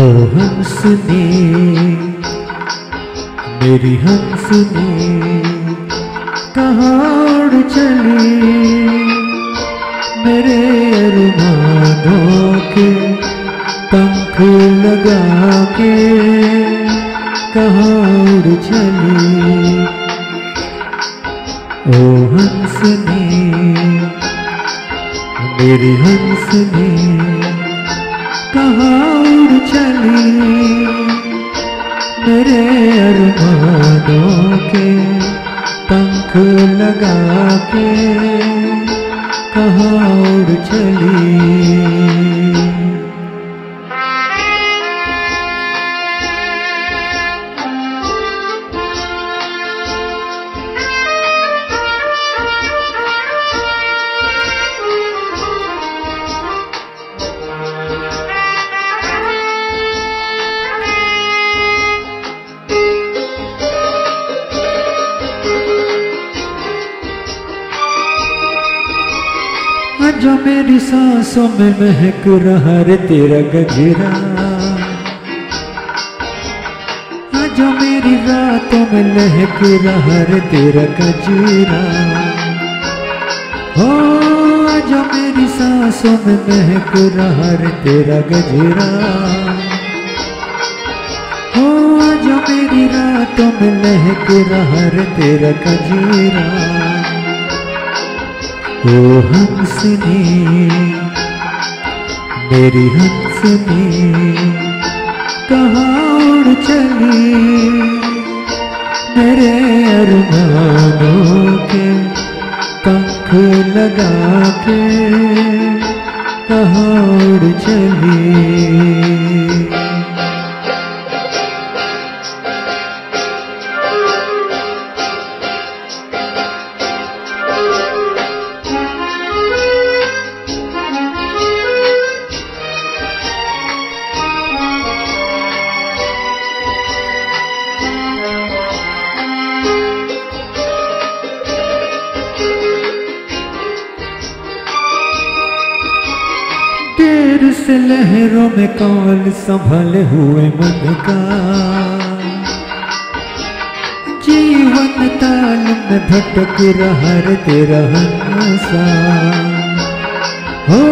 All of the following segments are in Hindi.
ओ हंसने मेरी हंसने कहाँ चली। मेरे अरमानों के पंख लगा के कहाँ उड़ चली। ओ हंसने, मेरी हंसने कहाँ उड़ चली। मेरे अरमानों के पंख लगा के कहाँ उड़ चली? जो मेरी सांसों में महक रहा रे तेरा गजरा। जो मेरी रातों में लहक रहा रे तेरा गजरा। हो जो मेरी सांसों में महक रहा रे तेरा गजरा। हो जो मेरी रातों में लहक रहा रे तेरा गजरा। ओ हंसनी मेरी हंसनी कहाँ उड़ चली मेरे अरमानों के पंख लगा के कहाँ उड़ चली लहरों में कौन संभले हुए मन का? जीवन ताल में भटक रहा रे तेरा हो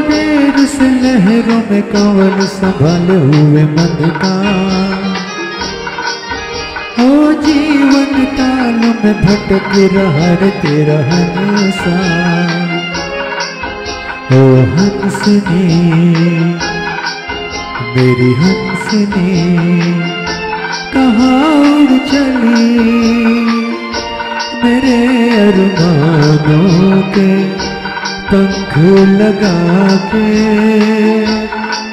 देर से लहरों में कौन संभले हुए मन का? हो जीवन ताल में भटक रहा रे तेरा हंसा। ओ हंसने मेरी हंसने कहाँ उड़ चली, मेरे अरमानों के पंख लगा के।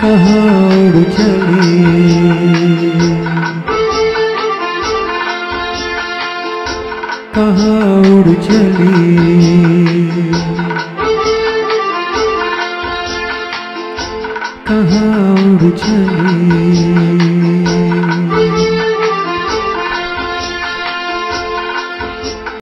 कहाँ उड़ चली। कहाँ उड़ चली। I down the chimney.